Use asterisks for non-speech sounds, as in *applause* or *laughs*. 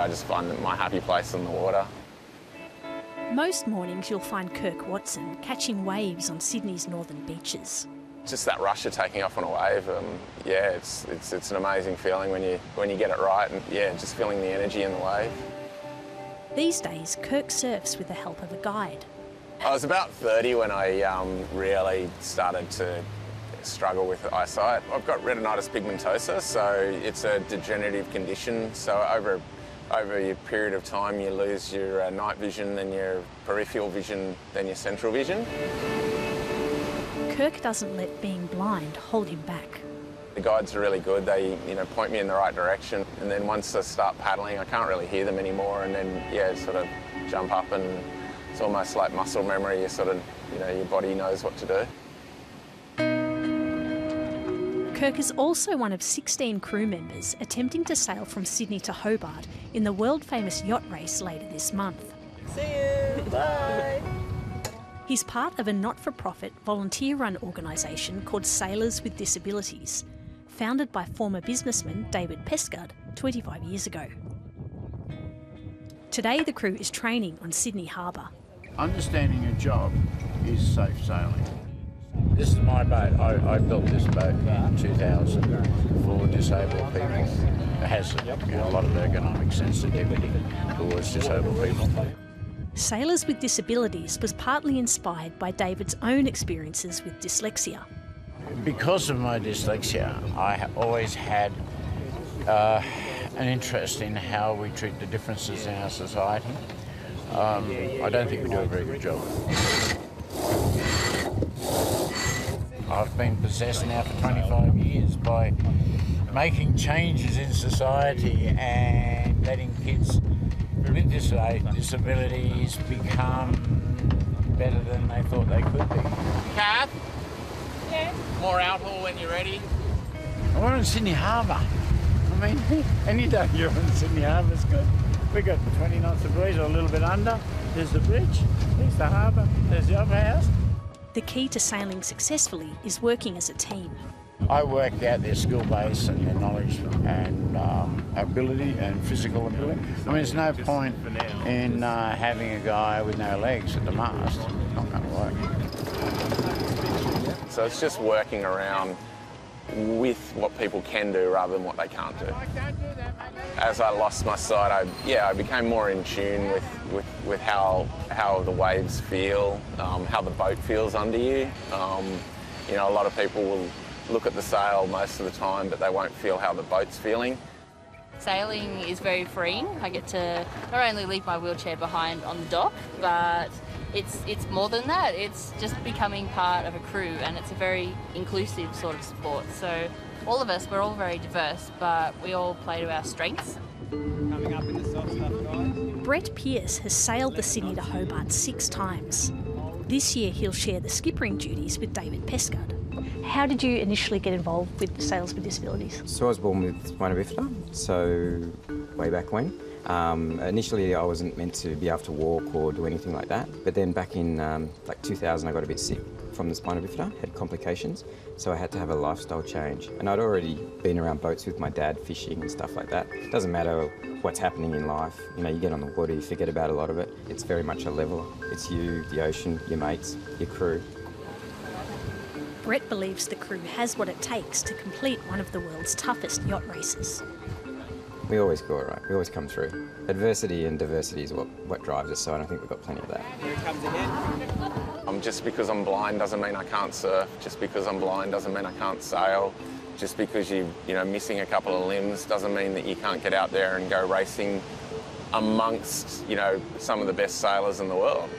I just find my happy place in the water. Most mornings you'll find Kirk Watson catching waves on Sydney's northern beaches. Just that rush of taking off on a wave, um, yeah, it's, it's, it's an amazing feeling when you, when you get it right and yeah, just feeling the energy in the wave. These days, Kirk surfs with the help of a guide. I was about 30 when I um, really started to struggle with eyesight. I've got retinitis pigmentosa, so it's a degenerative condition. So over over a period of time, you lose your uh, night vision, then your peripheral vision, then your central vision. Kirk doesn't let being blind hold him back. The guides are really good. They, you know, point me in the right direction, and then once I start paddling, I can't really hear them anymore. And then, yeah, sort of jump up, and it's almost like muscle memory. You sort of, you know, your body knows what to do. Kirk is also one of 16 crew members attempting to sail from Sydney to Hobart in the world famous yacht race later this month. See you. Bye. He's part of a not for profit, volunteer run organisation called Sailors with Disabilities, founded by former businessman David Pescud 25 years ago. Today, the crew is training on Sydney Harbour. Understanding a job is safe sailing. This is my boat. I, I built this boat in 2000 for disabled people. It has you know, a lot of ergonomic sensitivity towards disabled people. Sailors with Disabilities was partly inspired by David's own experiences with dyslexia. Because of my dyslexia, I always had uh, an interest in how we treat the differences in our society. Um, I don't think we do a very good job. I've been possessed now for 25 years by making changes in society and letting kids with uh, disabilities become better than they thought they could be. Kath? Yeah? More alcohol when you're ready. We're in Sydney Harbour. I mean, *laughs* any day you're in Sydney Harbour is good. We got 20 knots of breeze or a little bit under. There's the bridge, there's the harbour, there's the opera house. The key to sailing successfully is working as a team. I work out their skill base and their knowledge and um, ability and physical ability. I mean, there's no point in uh, having a guy with no legs at the mast. It's not going to work. So it's just working around with what people can do rather than what they can't do. As I lost my sight, I, yeah, I became more in tune with, with, with how, how the waves feel, um, how the boat feels under you. Um, you know, a lot of people will look at the sail most of the time, but they won't feel how the boat's feeling. Sailing is very freeing. I get to not only leave my wheelchair behind on the dock, but it's it's more than that. It's just becoming part of a crew, and it's a very inclusive sort of sport. So all of us, we're all very diverse, but we all play to our strengths. Coming up in the soft stuff, guys. Brett Pierce has sailed the Sydney to Hobart six times. This year he'll share the skippering duties with David Pescud. How did you initially get involved with Sailors with Disabilities? So I was born with spina bifida, so way back when. Um, initially, I wasn't meant to be able to walk or do anything like that. But then back in um, like 2000, I got a bit sick from the spina bifida, had complications, so I had to have a lifestyle change. And I'd already been around boats with my dad, fishing and stuff like that. It doesn't matter what's happening in life. You know, you get on the water, you forget about a lot of it. It's very much a level. It's you, the ocean, your mates, your crew. Brett believes the crew has what it takes to complete one of the world's toughest yacht races. We always go all right. We always come through. Adversity and diversity is what, what drives us, so I don't think we've got plenty of that. Here it comes again. Um, just because I'm blind doesn't mean I can't surf. Just because I'm blind doesn't mean I can't sail. Just because you you know missing a couple of limbs doesn't mean that you can't get out there and go racing amongst you know some of the best sailors in the world.